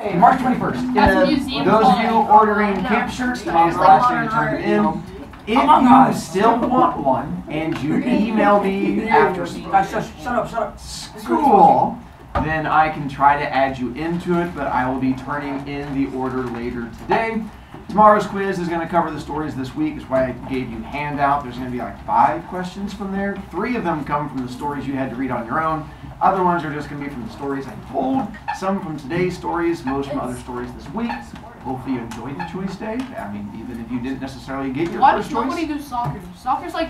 Hey, March 21st. That's Uh, those of you ordering camp shirts, today's the last day to turn it in. If you still want one and you email me after Guys, shut, shut up, shut up. school, then I can try to add you into it, but I will be turning in the order later today. Tomorrow's quiz is going to cover the stories this week. That's why I gave you handout. There's going to be like five questions from there. Three of them come from the stories you had to read on your own. Other ones are just going to be from the stories I told. Some from today's stories, most from other stories this week. Hopefully you enjoyed the choice day. I mean, even if you didn't necessarily get your Why first does nobody do soccer? Soccer's like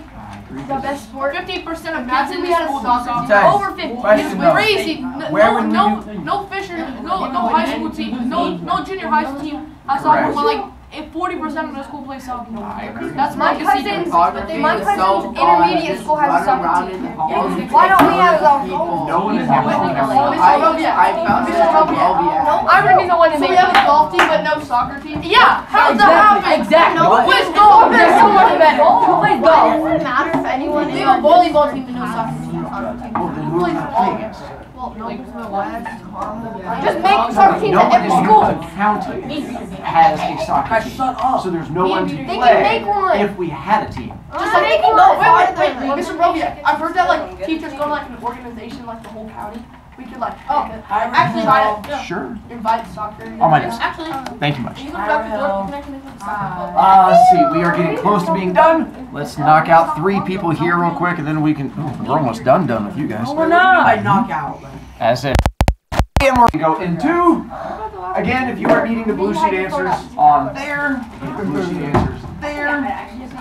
The best sport. fifty percent of kids Imagine in we this had a school soccer soccer. team. Guys, Over fifty. It's crazy. No, Where no, would no, no Fisher, no, no high school team, no, no junior high school team has soccer. Correct. But like, if forty percent of the school plays soccer, I agree. that's My my cousin's, casino. my cousin's intermediate school has a soccer team. Why don't we have our own? No one in here wants to have I- soccer. I found it at No, I would be the one to So make we have a golf team but no soccer team. Yeah, how does that happen? Exactly. No, quiz golf. There's so much better. Why does it matter if anyone We is have a volleyball team but no soccer team. Well, then who are you playing against? Well, no, there's no one. Just make soccer teams No at one every in school. Hamilton County has a soccer team. shut up. So there's no one to They can play make one. if we had a team. Just like, no, wait, wait, wait, Mr. Broviak, I've heard that like teachers go to like an organization like the whole county. We could like, oh, actually invite, yeah, Sure. invite soccer. Oh my goodness. Actually, Thank you much. you can go back to Dorothy Connection and soccer. Uh, see, we are getting close to being done. Let's knock out three people here real quick and then we can, oh, we're almost done done with you guys. We're not. I knock out. That's it. And we're gonna go into, again, if you are needing the blue sheet answers on there, the blue sheet answers there.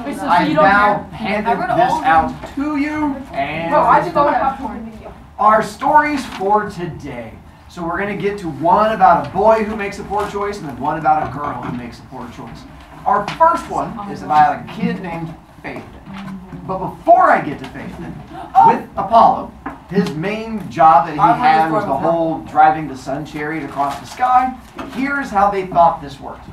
Wait, so, so I've you don't now care? handed this out to you and. Bro, I just don't have popcorn. our stories for today. So we're gonna get to one about a boy who makes a poor choice and then one about a girl who makes a poor choice. Our first one is about a kid named Phaethon. But before I get to Phaethon, with Apollo, his main job that he had was the whole driving the sun chariot across the sky. Here's how they thought this worked.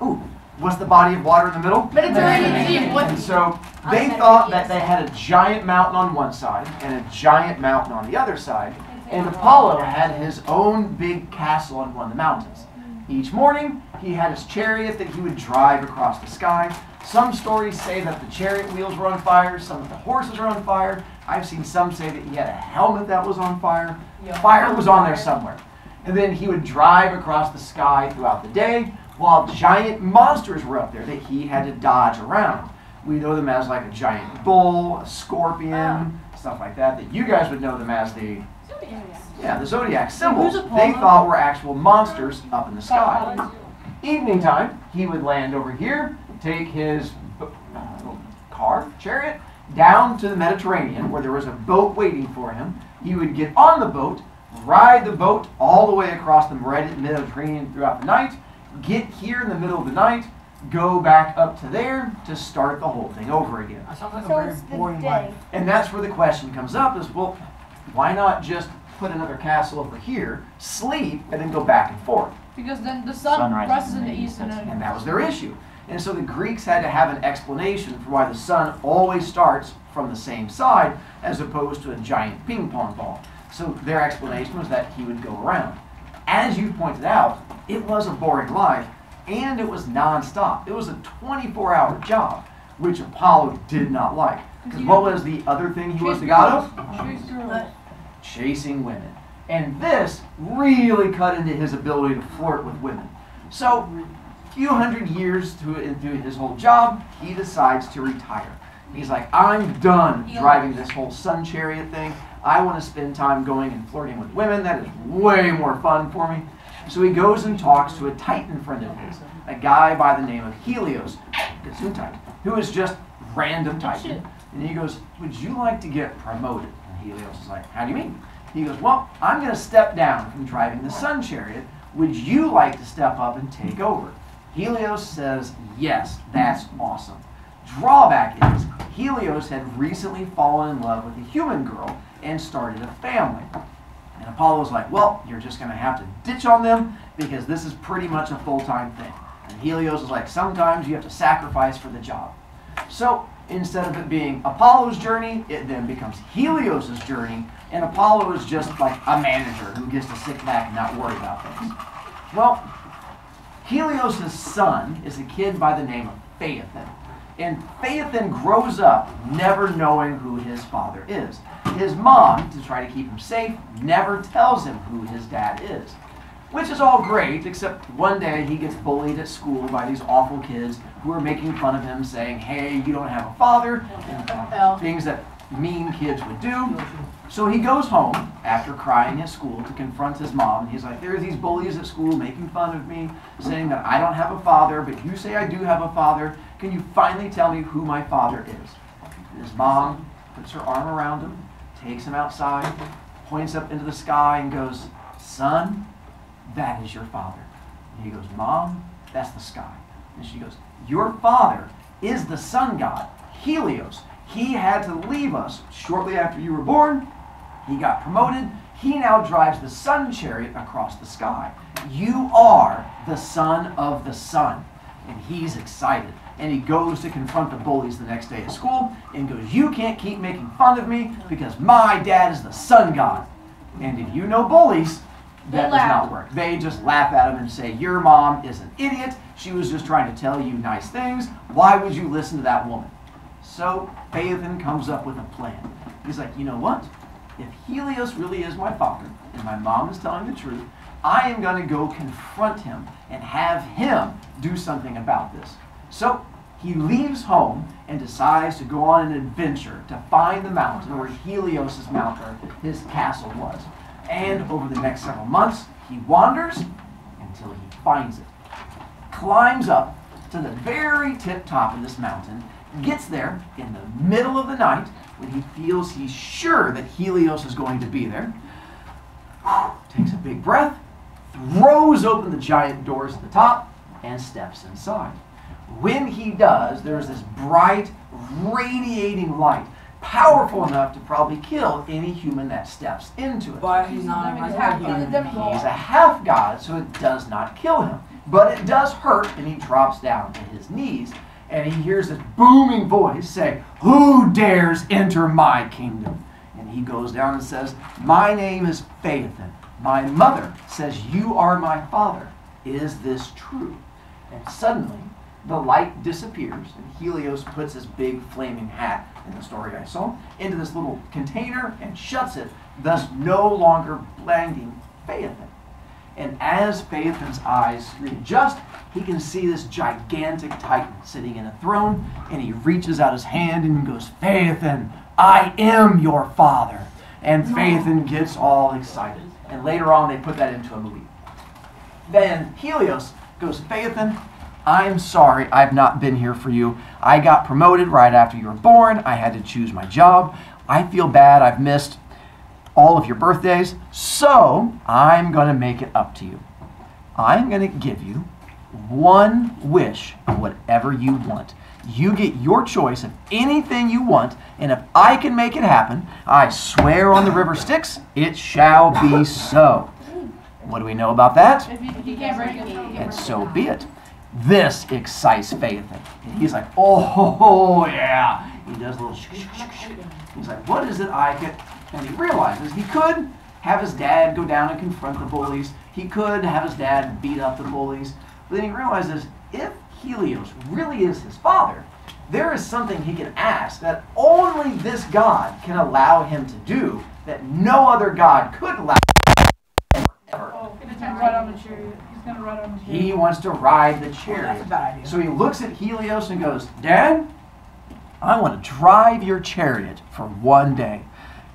Ooh, was the body of water in the middle? Mediterranean Sea, And so they thought that they had a giant mountain on one side and a giant mountain on the other side, and Apollo had his own big castle on one of the mountains. Each morning, he had his chariot that he would drive across the sky. Some stories say that the chariot wheels were on fire, some that the horses were on fire. I've seen some say that he had a helmet that was on fire. Fire was on there somewhere. And then he would drive across the sky throughout the day while giant monsters were up there that he had to dodge around. We know them as like a giant bull, a scorpion, stuff like that. That you guys would know them as the yeah, the zodiac symbols. They thought were actual monsters up in the sky. Evening time, he would land over here, take his uh, car, chariot, down to the Mediterranean where there was a boat waiting for him. He would get on the boat, ride the boat all the way across the Mediterranean throughout the night, get here in the middle of the night, go back up to there to start the whole thing over again. That sounds like a So very it's the boring day. life. And that's where the question comes up is, well, why not just put another castle over here, sleep, and then go back and forth? Because then the sun Sunrise rises in the east and And that was their issue. And so the Greeks had to have an explanation for why the sun always starts from the same side as opposed to a giant ping pong ball. So their explanation was that he would go around. As you pointed out, it was a boring life and it was nonstop. It was a 24 hour job, which Apollo did not like. Because what was the other thing he was the god of? chasing women. And this really cut into his ability to flirt with women. So, a few hundred years to, into his whole job, he decides to retire. He's like, I'm done driving this whole sun chariot thing. I want to spend time going and flirting with women. That is way more fun for me. So he goes and talks to a Titan friend of his, a guy by the name of Helios, Gesundheit, who is just random Titan. And he goes, Would you like to get promoted? And Helios is like, How do you mean? He goes, Well, I'm going to step down from driving the sun chariot. Would you like to step up and take over? Helios says, Yes, that's awesome. Drawback is, Helios had recently fallen in love with a human girl and started a family. And Apollo's like, Well, you're just going to have to ditch on them because this is pretty much a full time thing. And Helios is like, Sometimes you have to sacrifice for the job. So instead of it being Apollo's journey, it then becomes Helios's journey, and Apollo is just like a manager who gets to sit back and not worry about things. Well, Helios' son is a kid by the name of Phaethon. And Phaethon grows up never knowing who his father is. His mom, to try to keep him safe, never tells him who his dad is. Which is all great, except one day he gets bullied at school by these awful kids who are making fun of him, saying, hey, you don't have a father, and things that mean kids would do. So he goes home after crying at school to confront his mom. And He's like, There's these bullies at school making fun of me, saying that I don't have a father, but you say I do have a father. Can you finally tell me who my father is? His mom puts her arm around him, takes him outside, points up into the sky, and goes, Son, that is your father. And he goes, Mom, that's the sky. And she goes, Your father is the sun god, Helios. He had to leave us shortly after you were born. He got promoted. He now drives the sun chariot across the sky. You are the son of the sun. And he's excited. And he goes to confront the bullies the next day at school and goes, You can't keep making fun of me because my dad is the sun god. And if you know bullies, that does not work. They just laugh at him and say, Your mom is an idiot. She was just trying to tell you nice things. Why would you listen to that woman? So Phaethon comes up with a plan. He's like, you know what? If Helios really is my father, and my mom is telling the truth, I am going to go confront him and have him do something about this. So he leaves home and decides to go on an adventure to find the mountain where Helios' mountain, his castle was. And over the next several months, he wanders until he finds it. Climbs up to the very tip top of this mountain gets there in the middle of the night when he feels he's sure that Helios is going to be there, takes a big breath, throws open the giant doors at the top, and steps inside. When he does, there's this bright, radiating light, powerful enough to probably kill any human that steps into it. But he's not a half human. He's a half god, so it does not kill him. But it does hurt, and he drops down to his knees and he hears this booming voice say, Who dares enter my kingdom? And he goes down and says, My name is Phaethon. My mother says, You are my father. Is this true? And suddenly, the light disappears, and Helios puts his big flaming hat, in the story I saw, into this little container and shuts it, thus no longer blinding Phaethon. And as Phaethon's eyes readjust, he can see this gigantic titan sitting in a throne, and he reaches out his hand and goes, Phaethon, I am your father. And Phaethon gets all excited. And later on, they put that into a movie. Then Helios goes, Phaethon, I'm sorry I've not been here for you. I got promoted right after you were born. I had to choose my job. I feel bad I've missed all of your birthdays. So I'm going to make it up to you. I'm going to give you one wish of whatever you want. You get your choice of anything you want, and if I can make it happen, I swear on the river Styx, it shall be so. What do we know about that? And so be it. This excites Phaethon. And he's like, oh, yeah. He does a little sh- sh- sh- He's like, what is it I could and he realizes he could have his dad go down and confront the bullies. He could have his dad beat up the bullies. But then he realizes if Helios really is his father, there is something he can ask that only this God can allow him to do that no other God could allow Oh, ride on the chariot. He's gonna ride on the chariot. He wants to ride the oh, Well, chariot. So he looks at Helios and goes, Dad, I want to drive your chariot for one day.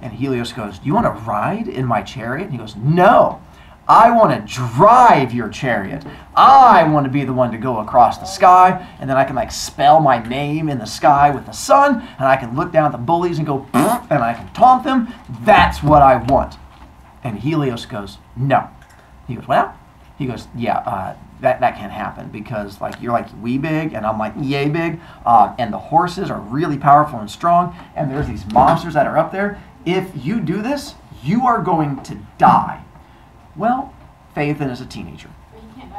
And Helios goes, Do you want to ride in my chariot? And he goes, No. I want to drive your chariot. I want to be the one to go across the sky, and then I can like spell my name in the sky with the sun, and I can look down at the bullies and go, and I can taunt them. That's what I want. And Helios goes, No. He goes, Well, he goes, Yeah, uh, that, that can't happen because like you're like wee big and I'm like yay big, uh, and the horses are really powerful and strong, and there's these monsters that are up there. If you do this, you are going to die. Well, Phaethon is a teenager.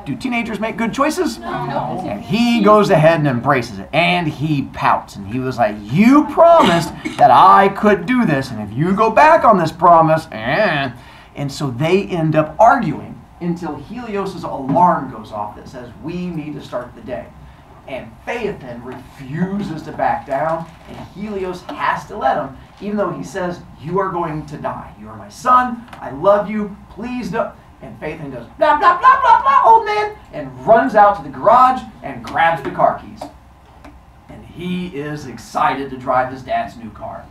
Do teenagers make good choices? No. And he goes ahead and embraces it. And he pouts. And he was like, You promised that I could do this. And if you go back on this promise, eh. And so they end up arguing until Helios's alarm goes off that says we need to start the day. And Phaethon refuses to back down, and Helios has to let him, even though he says, You are going to die. You are my son. I love you. Please don't. And Phaethon goes, Blah, blah, blah, blah, blah, old man, and runs out to the garage and grabs the car keys. And he is excited to drive his dad's new car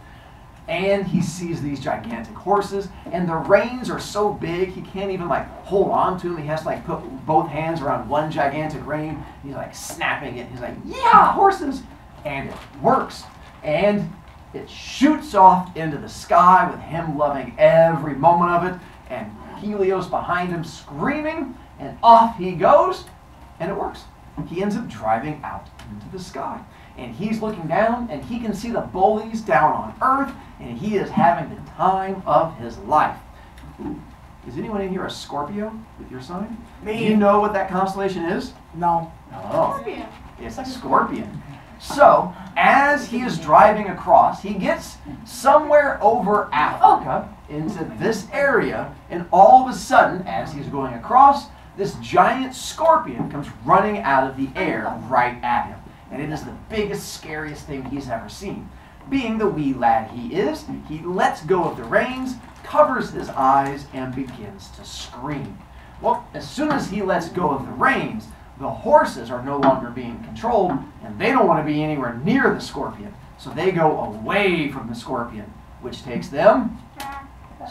and he sees these gigantic horses and the reins are so big he can't even like hold on to them he has to like put both hands around one gigantic rein. He's like snapping it. He's like yeah horses! And it works. And it shoots off into the sky with him loving every moment of it. And helios behind him screaming and off he goes. And it works. He ends up driving out into the sky and he's looking down and he can see the bullies down on earth and he is having the time of his life. Ooh. Is anyone in here a Scorpio with your sign? Me. Do you know what that constellation is? No. Oh, it's a scorpion. So, as he is driving across, he gets somewhere over Africa into this area, and all of a sudden, as he's going across, this giant scorpion comes running out of the air right at him. And it is the biggest, scariest thing he's ever seen. Being the wee lad he is, he lets go of the reins, covers his eyes, and begins to scream. Well, as soon as he lets go of the reins, the horses are no longer being controlled, and they don't want to be anywhere near the scorpion. So they go away from the scorpion, which takes them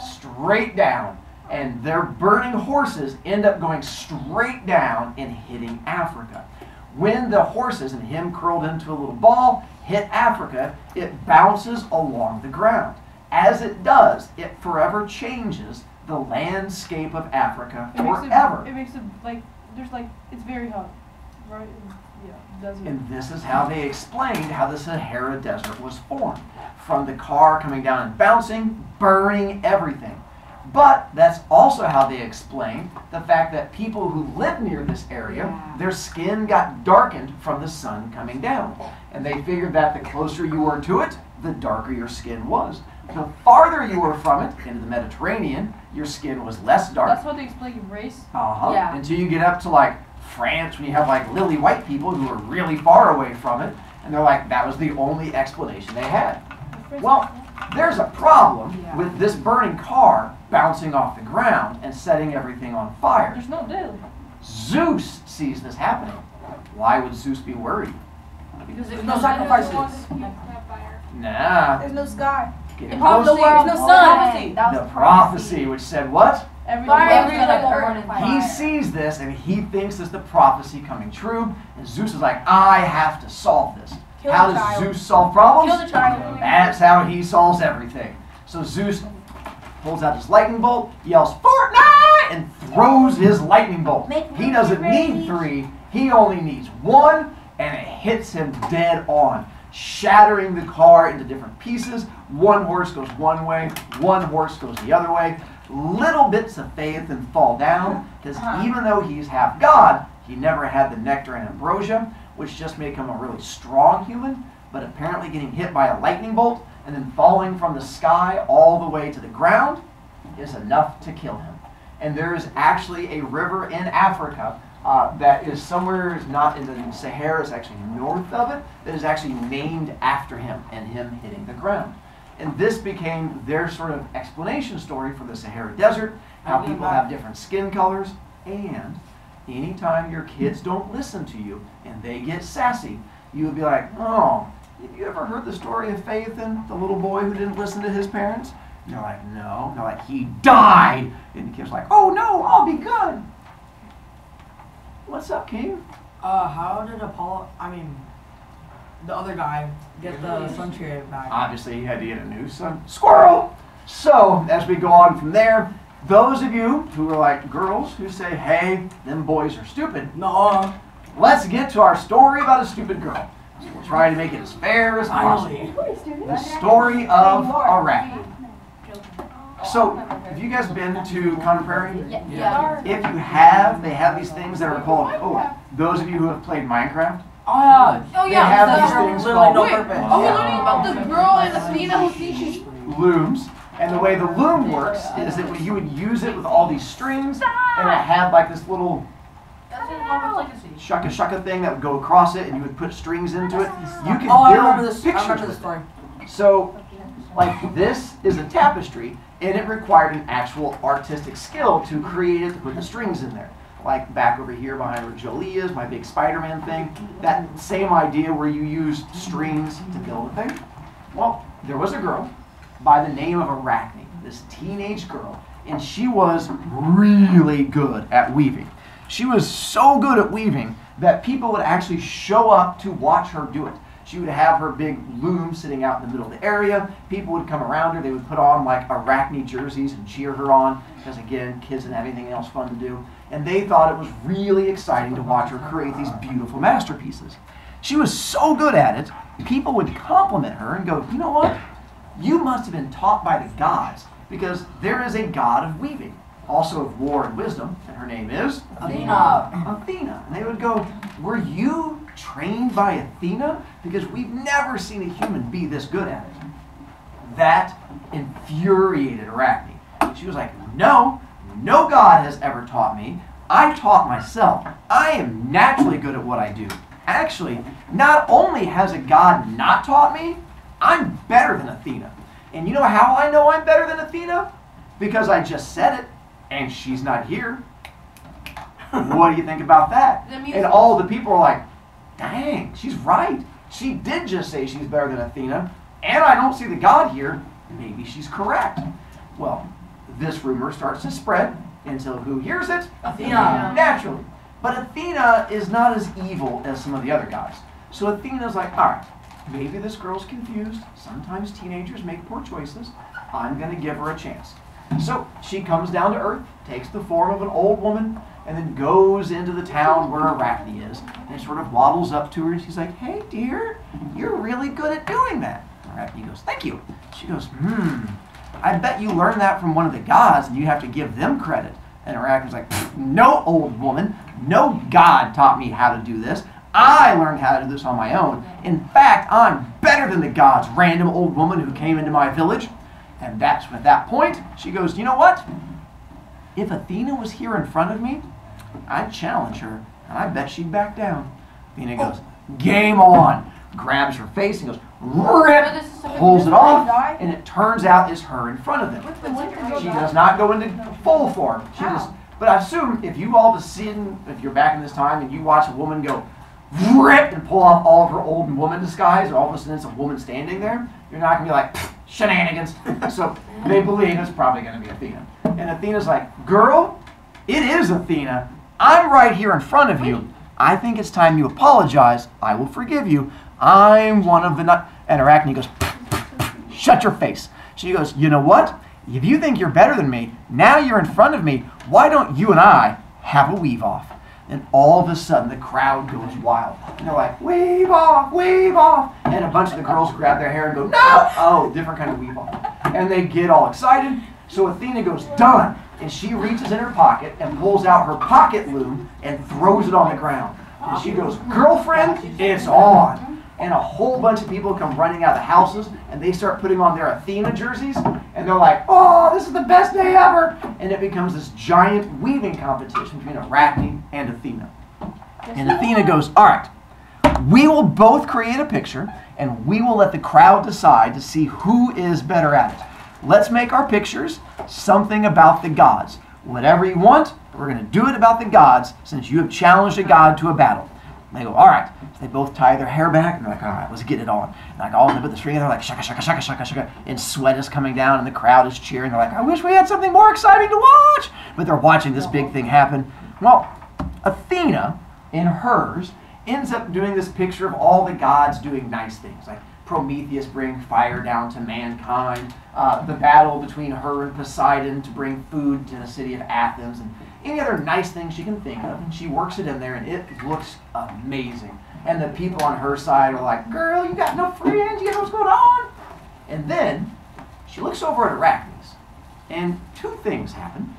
straight down. And their burning horses end up going straight down and hitting Africa. When the horses and him curled into a little ball hit Africa, it bounces along the ground. As it does, it forever changes the landscape of Africa It makes it, forever. it makes it like there's like it's very hot, right? Yeah, desert. And this is how they explained how the Sahara Desert was formed. From the car coming down and bouncing, burning everything. But that's also how they explained the fact that people who live near this area, Yeah. their skin got darkened from the sun coming down. And they figured that the closer you were to it, the darker your skin was. The farther you were from it, into the Mediterranean, your skin was less dark. That's what they explain in race. Uh-huh. Yeah. Until you get up to like France, when you have like lily white people who are really far away from it, and they're like, that was the only explanation they had. Well, there's a problem Yeah. with this burning car bouncing off the ground and setting everything on fire. There's no daily. Zeus sees this happening. Why would Zeus be worried? Because There's no sacrifices. Nah. There's no sky. Get In close. prophecy, there's no sun. That was The prophecy, which said what? Everyone Fire, else everyone got burn in He sees this and he thinks it's the prophecy coming true. And Zeus is like, I have to solve this. Kill how does. Zeus solve problems? Kill the child. That's how he solves everything. So Zeus pulls out his lightning bolt, yells Fortnite, and throws his lightning bolt. He doesn't need three, he only needs one, and it hits him dead on, shattering the car into different pieces. One horse goes one way, one horse goes the other way. Little bits of Phaethon fall down, because uh-huh. even though he's half God, he never had the nectar and ambrosia, which just make him a really strong human. But apparently, getting hit by a lightning bolt and then falling from the sky all the way to the ground is enough to kill him. And there is actually a river in Africa uh, that is somewhere not in the Sahara, it's actually north of it, that is actually named after him and him hitting the ground. And this became their sort of explanation story for the Sahara Desert, how people have different skin colors, and anytime your kids don't listen to you and they get sassy, you would be like, oh, have you ever heard the story of Phaethon, the little boy who didn't listen to his parents? And they're like, no. And they're like, he died. And the kid's like, oh no, I'll be good. What's up, King? Uh, how did Apollo? I mean, the other guy get the sun chariot back? Obviously, he had to get a new sun. Squirrel! So, as we go on from there, those of you who are like girls who say, hey, them boys are stupid, no. let's get to our story about a stupid girl. So we'll try to make it as fair as possible. The story of a rat. So, have you guys been to Conner Prairie? Yeah. If you have, they have these things that are called, oh, those of you who have played Minecraft, Oh yeah. Oh they yeah. have these things called no Wait, are we learning about the girl in Athena who thinks she's looms. And the way the loom works is that you would use it with all these strings, and it had like this little That's his mama's legacy. shucka shucka thing that would go across it, and you would put strings into it. You could Oh, build remember this. I pictures remember this story. So, like this is a tapestry, and it required an actual artistic skill to create it to put the strings in there. Like back over here behind where Jolie is, my big Spider-Man thing. That same idea where you use strings to build a thing. Well, there was a girl by the name of Arachne, this teenage girl, and she was really good at weaving. She was so good at weaving that people would actually show up to watch her do it. She would have her big loom sitting out in the middle of the area. People would come around her. They would put on like Arachne jerseys and cheer her on because, again, kids didn't have anything else fun to do. And they thought it was really exciting to watch her create these beautiful masterpieces. She was so good at it, people would compliment her and go, you know what? You must have been taught by the gods because there is a god of weaving, also of war and wisdom, and her name is Athena. Athena. And they would go, Were you trained by Athena? Because we've never seen a human be this good at it. That infuriated Arachne. She was like, No, no god has ever taught me. I taught myself. I am naturally good at what I do. Actually, not only has a god not taught me, I'm better than Athena. And you know how I know I'm better than Athena? Because I just said it, and she's not here. what do you think about that? That And all the people are like, dang, she's right. She did just say she's better than Athena, and I don't see the god here. Maybe she's correct. Well, this rumor starts to spread until who hears it? Athena. Naturally. But Athena is not as evil as some of the other guys. So Athena's like, all right, maybe this girl's confused. Sometimes teenagers make poor choices. I'm going to give her a chance. So she comes down to earth, takes the form of an old woman, and then goes into the town where Arachne is. And sort of waddles up to her and she's like, hey, dear, you're really good at doing that. Arachne goes, thank you. She goes, hmm, I bet you learned that from one of the gods and you have to give them credit. And Arachne's like, no, old woman, no god taught me how to do this. I learned how to do this on my own. In fact, I'm better than the gods, random old woman who came into my village. And that's at that point, she goes, you know what? If Athena was here in front of me, I'd challenge her, and I bet she'd back down. Athena goes, game on. Grabs her face and goes, rip, pulls it off, and it turns out it's her in front of them. She does not go into full form. She just, but I assume if you all of a sudden, if you're back in this time and you watch a woman go rip and pull off all of her old woman disguise, or all of a sudden it's a woman standing there, you're not gonna be like shenanigans. so they believe it's probably gonna be Athena. And Athena's like, girl, it is Athena. I'm right here in front of you. I think it's time you apologize. I will forgive you. I'm one of the not. And Arachne goes, shut your face. She goes, you know what? If you think you're better than me, now you're in front of me. Why don't you and I have a weave off? And all of a sudden, the crowd goes wild. And they're like, weave off, weave off. And a bunch of the girls grab their hair and go, no! Oh, different kind of weave off. And they get all excited. So Athena goes, done. And she reaches in her pocket and pulls out her pocket loom and throws it on the ground. And she goes, girlfriend, it's on. And a whole bunch of people come running out of the houses and they start putting on their Athena jerseys. And they're like, oh, this is the best day ever. And it becomes this giant weaving competition between Arachne and Athena. And Athena goes, all right, we will both create a picture and we will let the crowd decide to see who is better at it. Let's make our pictures something about the gods. Whatever you want, we're going to do it about the gods since you have challenged a god to a battle. And they go, all right. So they both tie their hair back and they're like, all right, let's get it on. And like all of them put the string and they're like, shaka, shaka, shaka, shaka, shaka. And sweat is coming down and the crowd is cheering. They're like, I wish we had something more exciting to watch. But they're watching this big thing happen. Well, Athena, in hers, ends up doing this picture of all the gods doing nice things. Like Prometheus bring fire down to mankind, uh, the battle between her and Poseidon to bring food to the city of Athens, and any other nice things she can think of. And she works it in there, and it looks amazing. And the people on her side are like, Girl, you got no friends, you know what's going on? And then she looks over at Arachne's, and two things happen.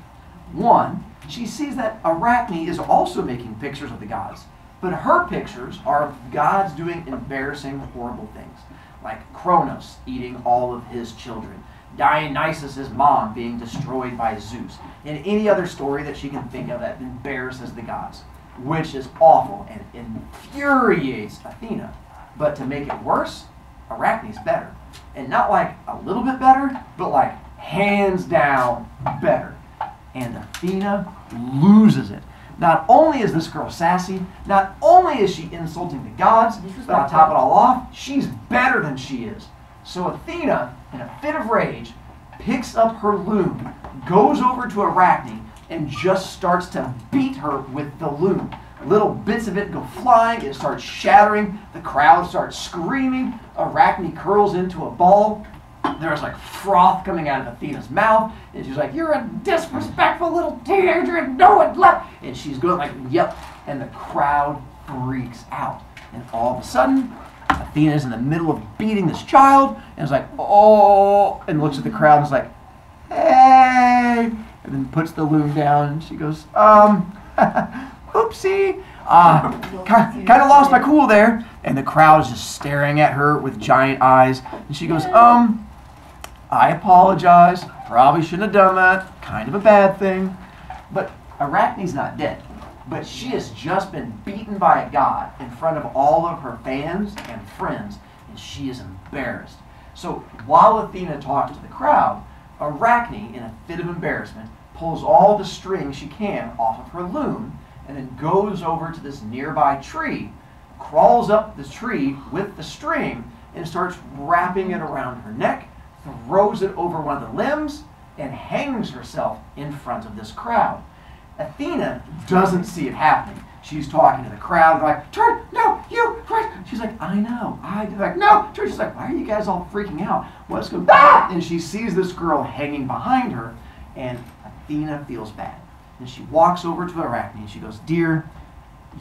One, she sees that Arachne is also making pictures of the gods, but her pictures are of gods doing embarrassing, horrible things, like Kronos eating all of his children, Dionysus' mom being destroyed by Zeus, and any other story that she can think of that embarrasses the gods, which is awful and infuriates Athena. But to make it worse, Arachne's better. And not like a little bit better, but like hands down better. And Athena loses it. Not only is this girl sassy, not only is she insulting the gods, but on top of it all off, she's better than she is. So Athena, in a fit of rage, picks up her loom, goes over to Arachne, and just starts to beat her with the loom. Little bits of it go flying, it starts shattering, the crowd starts screaming, Arachne curls into a ball. There's like froth coming out of Athena's mouth, and she's like, You're a disrespectful little teenager, and no one left. And she's going like, Yep. And the crowd freaks out. And all of a sudden, Athena's in the middle of beating this child, and is like, Oh, and looks at the crowd and is like, Hey, and then puts the loom down, and she goes, Um, oopsie. Uh, kind of lost my cool there. And the crowd is just staring at her with giant eyes. And she goes, Um, I apologize. Probably shouldn't have done that. Kind of a bad thing. But Arachne's not dead. But she has just been beaten by a god in front of all of her fans and friends. And she is embarrassed. So while Athena talks to the crowd, Arachne, in a fit of embarrassment, pulls all the string she can off of her loom and then goes over to this nearby tree, crawls up the tree with the string, and starts wrapping it around her neck, throws it over one of the limbs, and hangs herself in front of this crowd. Athena doesn't see it happening. She's talking to the crowd, They're like, Turn, no, you, first. She's like, I know. I do like, no, Turn. She's like, why are you guys all freaking out? What's going on? Ah! And she sees this girl hanging behind her, and Athena feels bad. And she walks over to Arachne and she goes, Dear,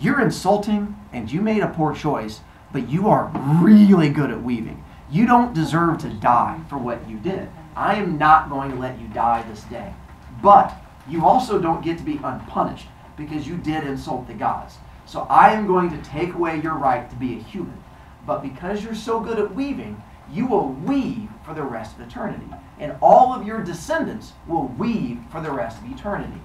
you're insulting and you made a poor choice, but you are really good at weaving. You don't deserve to die for what you did. I am not going to let you die this day. But you also don't get to be unpunished because you did insult the gods. So I am going to take away your right to be a human. But because you're so good at weaving, you will weave for the rest of eternity. And all of your descendants will weave for the rest of eternity.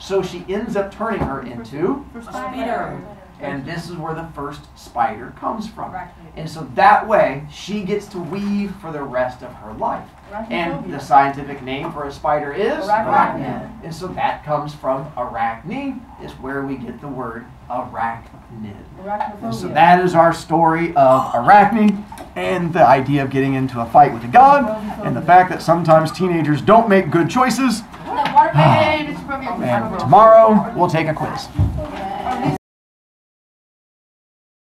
So she ends up turning her into, A speeder. And this is where the first spider comes from. And so that way, she gets to weave for the rest of her life. And the scientific name for a spider is Arachnid. And so that comes from arachne, is where we get the word arachnid. So that is our story of Arachne and the idea of getting into a fight with a god and the fact that sometimes teenagers don't make good choices. Ah. Mr. And tomorrow we'll take a quiz.